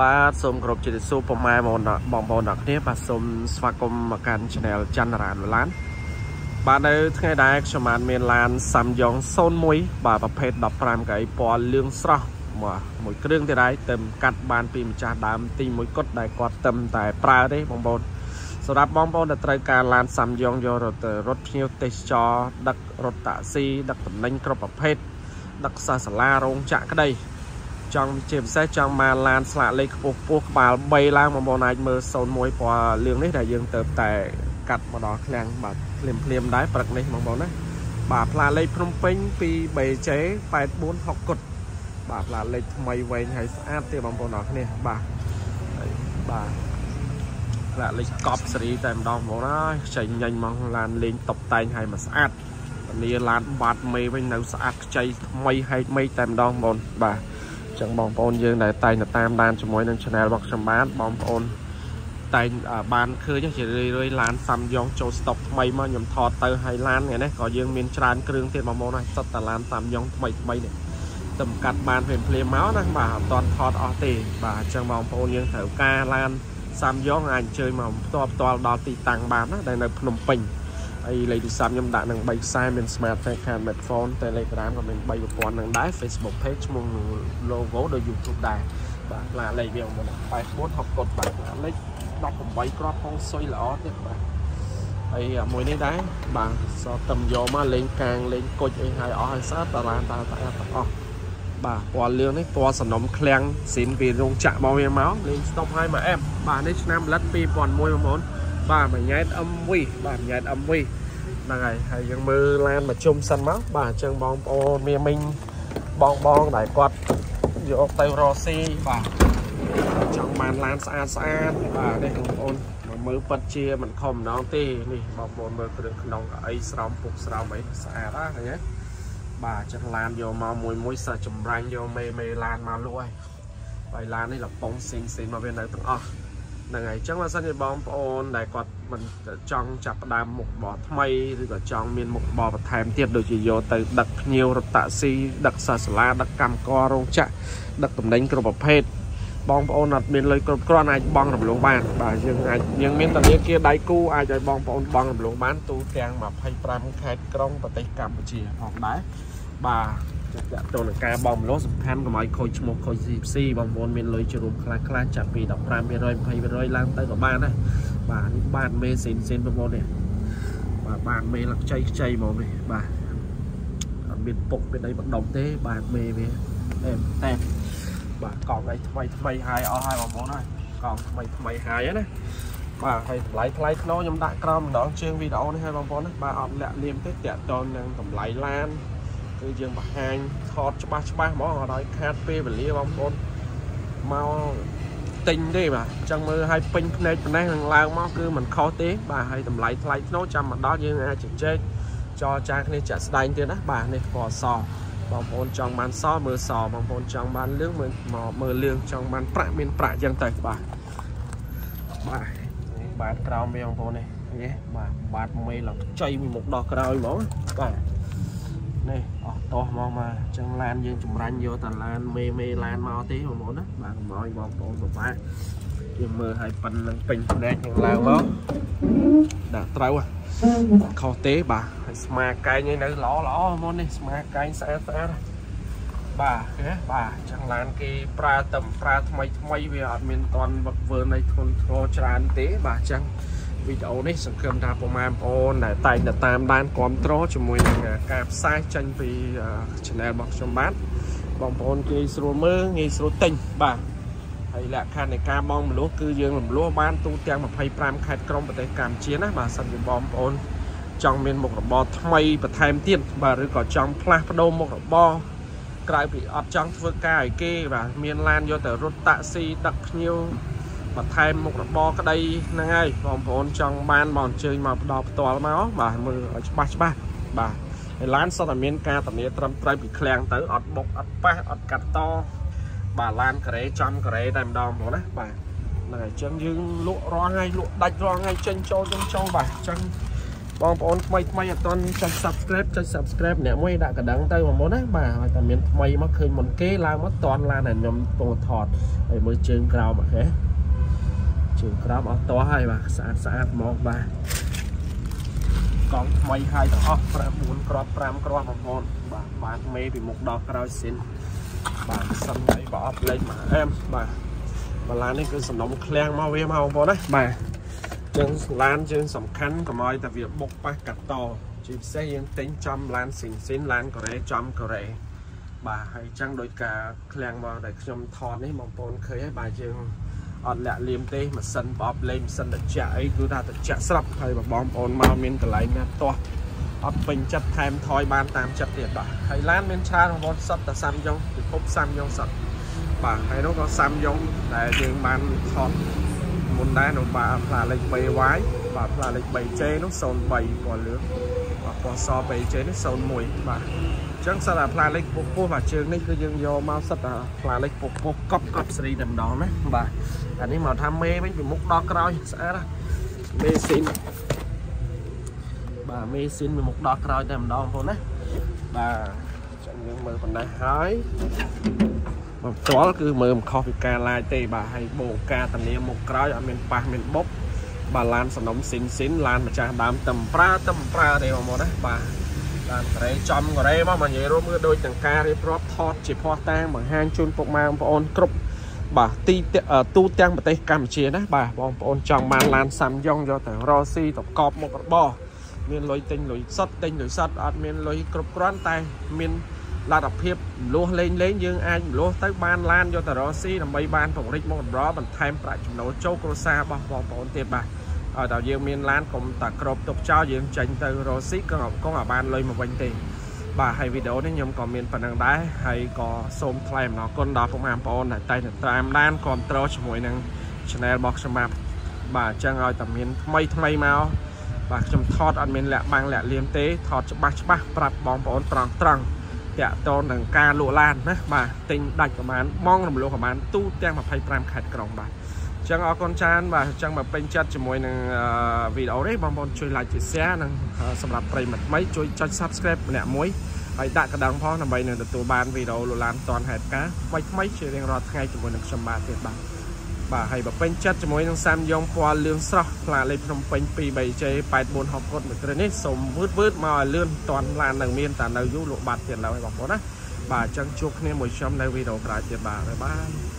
បាទសូមគោរពជម្រាបសួរពុកម៉ែបងបងប្អូនអ្នកគ្នាបាទសូមស្វាគមន៍មកកាន់ Channel ច័ន្ទរានវឡាន បាទនៅថ្ងៃដែរខ្ញុំបានមានឡាន Samyong 01បាទប្រភេទ15កៅអីពណ៌លឿងស្រស់បាទមួយគ្រឿងទៀតហើយទៅកាត់បានពីម្ចាស់ដើមទីមួយគត់ដែលគាត់ទៅតែប្រើទេបងប្អូនសម្រាប់បងប្អូនដែលត្រូវការឡាន Samyong យករត់ទៅរត់ភ្ញៀវទេសចរដឹករថតាក់ស៊ីដឹកតំណែងគ្រប់ប្រភេទដឹកសាសាលារោងចក្រក្តី ចង់ជាពិសេសចង់មកឡានស្លាកលេខខ្ពស់ខ្ពស់ក្បាល3ឡើងបងប្អូនអាចមើល01ពណ៌លឿងនេះដែលយើងទៅតែកាត់មកដល់ឃ្លាំងបាទភ្លាមភ្លាមដែរព្រឹកនេះបងប្អូនណាបាទផ្លាលេខភ្នំពេញពី BJ 8460គុតបាទផ្លាលេខថ្មីវែងហើយស្អាតទេបងប្អូនអរគ្នាបាទបាទផ្លាលេខកប់សេរីតែម្ដងបងប្អូនអើយចេញញញមកឡានលេងតុបតែងឲ្យមកស្អាតធានាឡានបាត់មេវិញនៅស្អាតខ្ចីថ្មីហែកមេតែម្ដងបងប្អូនបាទ ចឹងបងប្អូនយើងដែលតែងតែតាមដានជាមួយនឹង Channel របស់ខ្ញុំបានបងប្អូនតែងបានឃើញជារឿយរឿយឡានសាំយ៉ងចូលស្តុកថ្មីមកខ្ញុំថតទៅហើយឡានថ្ងៃនេះក៏យើងមានច្រើនគ្រឿងទៀតបងប្អូនហើយសុទ្ធតែឡានសាំយ៉ងថ្មីថ្មីនេះតំកាត់បានភ្លាមភ្លាមមកណាបាទអត់តន់ថតអស់ទេបាទអញ្ចឹងបងប្អូនយើងត្រូវការឡានសាំយ៉ងអាចអញ្ជើញមកផ្ទាល់ផ្ទាល់ដល់ទីតាំងបានណាដែលនៅភ្នំពេញ ហើយលេខទូរស័ព្ទខ្ញុំដាក់នឹង3ខ្សែមាន Smart Tag Camera Phone Telegram ក៏មាន3ប្រព័ន្ធនឹងដែរ Facebook Page ឈ្មោះ logo ដូច YouTube ដែរបាទឡាលេខវាមុន84 60កុតបាទលេខ18គ្រាប់ផងសុយល្អទៀតបាទហើយមួយនេះដែរបាទសតឹមយកមកលេងកាងលេងគុជអីហើយអស់ហើយស្អាតតារានតាតាទាំងអស់បាទពណ៌លឿងនេះពណ៌សំណុំឃ្លាំងស៊ីនពីរោងចក្រមកវាមកលេងស្តុបឲ្យមកអេបបាទនេះឆ្នាំផលិត2001បងប្អូន បាទមួយញ៉ែត MV បាទមួយញ៉ែត MV ហ្នឹងហើយហើយយើងមើលឡានមកជុំសិនមកបាទអញ្ចឹងបងប្អូនមានមីងបងបងដែលគាត់យកទៅរកស៊ីបាទចង់បានឡានស្អាតស្អាតបាទនេះបងប្អូនមកមើលប៉ិតជាមិនខំម្ដងទេនេះបងប្អូនមើលគ្រឿងក្នុងអីស្រោមពុកស្រោមអីស្អាតណាឃើញទេបាទចឹងឡានយកមកមួយមួយសាចម្រាញ់យកមេមេឡានមកលក់ហើយហើយឡាននេះលពងស៊ីងស៊ីងមកវានៅទាំងអស់ ហ្នឹងហើយអញ្ចឹងបើសិនជាបងប្អូនដែលគាត់មិនចង់ចាប់ផ្ដើមមុខបរថ្មីឬក៏ចង់មានមុខបរបន្ថែមទៀតដូចជាយកទៅដឹកភ្ញៀវរថតាក់ស៊ីដឹកសាសាឡាដឹកកម្មកររោងចក្រដឹកតំណែងគ្រប់ប្រភេទបងប្អូនអត់មានលុយគ្រប់គ្រាន់អាចបង់រំលងបានបាទយើងអាចយើងមានធនាគារដៃគូអាចឲ្យបងប្អូនបង់រំលងបានទូទាំង25ខេត្តក្រុងប្រទេសកម្ពុជាផងដែរបាទ ចាក់ទៅនឹងការបងមលោសំខាន់កុំឲ្យខូចឈ្មោះខូច CPC បងប្អូនមានលុយជ្រុំខ្លះខ្លះចាប់ពី15% 20%ឡើងទៅក៏បានដែរបាទនេះបានមេស៊ីនស៊ីនបងប្អូននេះបាទបានមេលខ្ចីខ្ចីហ្មងនេះបាទអត់មានពុកមានអីបដុំទេបាទមេវាតែតែបាទកង់អីថ្មីថ្មីហើយអស់ហើយបងប្អូនហើយកង់ថ្មីថ្មីហើយណាបាទហើយតម្លៃថ្លៃធ្នូខ្ញុំដាក់ក្រោមម្ដងជើងវីដេអូនេះឲ្យបងប្អូនណាបាទអត់លាក់លៀមទេតាក់តងនឹងតម្លៃឡាន គឺយើងបង្ហាញថតច្បាស់ច្បាស់ហ្មងអត់ឲ្យខាតពេលវេលាបងប្អូនមកទិញទេបាទអញ្ចឹងមើលឲ្យពេញភ្នែកប៉ុណ្ណេះនឹងឡើងមកគឺមិនខុសទេបាទហើយតម្លៃថ្លៃធ្នូចាំមកដល់យើងអាចជជែកចរចាគ្នាចាក់ស្ដែងទៀតណាបាទនេះពណ៌សបងប្អូនចង់បានសមើលសបងប្អូនចង់បានលឿងមើលមកមើលលឿងចង់បានប្រាក់មានប្រាក់អញ្ចឹងទៅបាទបាទនេះបាទក្រោមវាបងប្អូននេះនេះបាទបាទមេឡើងចៃមួយមុខដល់ក្រោយហ្មងបាទនេះ អស់តោះមកមកអញ្ចឹងឡានយើងចម្រាញ់យកតែឡានមេមេឡានមកទេបងប្អូនណាបាទមកឲ្យបងប្អូនពិបាកយើងមើលឲ្យប៉ិននឹងពេញភ្នែកនឹងឡើងមកដាក់ត្រូវខុសទេបាទហើយស្មាកែងនេះនៅល្អល្អហ្មងនេះស្មាកែងស្អាតស្អាតបាទគេបាទអញ្ចឹងឡានគេប្រើតែប្រើថ្មីថ្មីវាអត់មានតន់វឹកវើនៃធ្ងន់ធ្ងរច្រើនទេបាទអញ្ចឹង វីដេអូនេះសង្ឃឹមថាពុកម៉ែបងប្អូនដែលតែងតែតាមដានគ្រប់គ្រងជាមួយនឹងការផ្សាយចេញពី channel របស់ខ្ញុំបាទបងប្អូនគេស្រួលមើលងាយស្រួលទិញបាទហើយលក្ខខណ្ឌនៃការបងមលុះគឺយើងរំលោះបានទូទាំង25ខេត្តក្រុងប្រទេសកម្ពុជាណាបាទសិនជាបងប្អូនចង់មានមុខរបរថ្មីបន្ថែមទៀតបាទឬក៏ចង់ផ្លាស់ប្ដូរមុខរបរក្រៅពីអត់ចង់ធ្វើការឲ្យគេបាទមានឡានយកទៅរត់តាក់ស៊ីដឹកភ្ញៀវ បន្ថែមមុខរបរក្តីហ្នឹងហើយបងប្អូនចង់បានមកអញ្ជើញមកផ្ដល់ផ្ទាល់មកបាទមើលឲ្យច្បាស់ច្បាស់បាទហើយឡានសុទ្ធតែមានការធានាត្រឹមត្រូវពីឃ្លាំងទៅអត់បុកអត់ប៉ះអត់កាត់តបាទឡានការ៉េចំការ៉េតែម្ដងបងណាបាទហ្នឹងហើយអញ្ចឹងយើងលក់រាល់ថ្ងៃលក់ដាច់រាល់ថ្ងៃចេញចូលចេញចូលបាទអញ្ចឹងបបងប្អូនថ្មីថ្មីអត់ទាន់ចុច Subscribe ចុច Subscribe អ្នកមួយដាក់កណ្ដឹងទៅបងប្អូនណាបាទឲ្យតែមានថ្មីមកឃើញមុនគេឡើងមកតន់ឡានឲ្យខ្ញុំពងថតហើយមើលជើងក្រោមអូខេ ជើងក្រោមអស់តោះហើយបាទស្អាតស្អាតហ្មងបាទកង់ថ្មីហើយទាំងអស់9គ្រាប់5គ្រាប់បងប្អូនបាទបាទមេពីមុខដល់ក្រោយសិនបាទសំដីបើអត់លេខមកអែមបាទបាឡាននេះគឺសំណុំឃ្លាំងមកវាមកបងប្អូនណាបាទចឹងឡានយើងសំខាន់កុំឲ្យតែវាបុកប៉ះកាត់តជាពិសេសយើងទិញចំឡានស៊ីនស៊ីនឡានកូរ៉េចំកូរ៉េបាទហើយចឹងដោយការឃ្លាំងមកដែលខ្ញុំថតនេះបងប្អូនឃើញហើយបាទយើង អត់លាក់លៀមទេម៉ាស៊ីនប្រអប់លេងម៉ាស៊ីនត្រជាក់អីគឺថាត្រជាក់ស្រាប់ហើយបងប្អូនមកមានកន្លែងណាទាស់អត់ពេញចិត្តថែមថយបានតាមចិត្តទៀតបាទហើយឡានមានច្រើនបងប្អូនសុទ្ធតែសាំយ៉ុងពិភពសាំយ៉ុងសុទ្ធបាទហើយនោះក៏សាំយ៉ុងដែលយើងបានថតមុនដែរនៅបាទផ្លាលេខ BY បាទផ្លាលេខ 3J នោះ03ពណ៌លឿង បាទពណ៌ស BJ នេះ01បាទអញ្ចឹងសិតតែផ្លាលេខពុះពុះបាទជើងនេះគឺយើងយកមកសិតតែផ្លាលេខពុះពុះកប់កប់សេរីតែម្ដងណាបាទអានេះមកថាមេវិញពីមុខដល់ក្រោយស្អាតមេស៊ីនបាទមេស៊ីនពីមុខដល់ក្រោយតែម្ដងបងប្អូនណាបាទអញ្ចឹងយើងមើលប៉ុណ្ណេះហើយមកផ្ទាល់គឺមើលមិនខុសពីការឡាយទេបាទហើយបូកការធានាមុខក្រោយអត់មានប៉ះមានបុក បាទឡានសំណុំស៊ីនស៊ីនឡានម្ចាស់ដើមតំប្រើតំប្រើទេបងប្អូនណាបាទឡានកូរ៉េចំកូរ៉េមកមកនិយាយរួមគឺដូចទាំងការរៀបរាប់ថតជាភ័ស្តុតាងបង្ហាញជូនពុកម៉ែបងប្អូនគ្រប់បាទទីទូទាំងប្រទេសកម្ពុជាណាបាទបងប្អូនចង់បានឡានសាំយ៉ុងយកទៅរកស៊ីទៅកប់មុខរបរមានលុយទិញលុយសុទ្ធទិញលុយសុទ្ធអត់មានលុយគ្រប់គ្រាន់តែមាន លទ្ធភាពលួសលេងលេងយើងអាចលួសទៅបានឡានយកទៅរកស៊ីដើម្បីបានពង្រីកមុខរបរបន្ថែមប្រាក់ចំណូលចូលគ្រួសាររបស់បងប្អូនទៀតបាទឲ្យតែយើងមានឡានកុំតែក្របទុកចោលយើងចេញទៅរកស៊ីក៏កុំឲ្យបានលុយមកវិញទេបាទហើយវីដេអូនេះខ្ញុំក៏មានប៉ុណ្ណឹងដែរហើយក៏សូមថ្លែងអំណរគុណដល់ពុកម៉ែបងប្អូនដែលតែងតែតាមដានគ្រប់គ្រងជាមួយនឹង Channel របស់ខ្ញុំបាទបាទអញ្ចឹងឲ្យតែមានថ្មីថ្មីមកបាទខ្ញុំថតអត់មានលាក់បាំងលាក់លៀមទេថតច្បាស់ច្បាស់ប្រាប់បងប្អូនត្រង់ត្រង់ តាក់តងនឹងការលក់ឡានណាបាទទិញដាច់ប្រហែលម៉ងរំលោះប្រហែលទូទាំង25ខេត្តក្រុងបាទអញ្ចឹងអរគុណច្រើនបាទអញ្ចឹងមកពេញចិត្តជាមួយនឹងវីដេអូនេះបងប្អូនជួយ like ជួយ share និងសម្រាប់ប្រិយមិត្តថ្មីជួយចុច subscribe ម្នាក់មួយហើយដាក់កណ្ដឹងផងដើម្បីនឹងទទួលបានវីដេអូលូឡានតនហេតុការថ្មីថ្មីជារៀងរាល់ថ្ងៃជាមួយនឹងខ្ញុំបាទទៀតបាទ បាទហើយបើពេញចិត្តជាមួយនឹងសាមយ៉ុងពណ៌លឿងស្រស់ផ្លាលេខភ្នំពេញ2 3J 8460គុតមួយគ្រឿងនេះសូមវឺតវឺតមកឲ្យលឿនតន់ឡាននៅមានតែនៅយូរលក់បាត់ទៀតឡើយបងប្អូនណាបាទអញ្ចឹងជួបគ្នាមួយខ្ញុំនៅវីដេអូក្រោយទៀតបាទបាយបាយ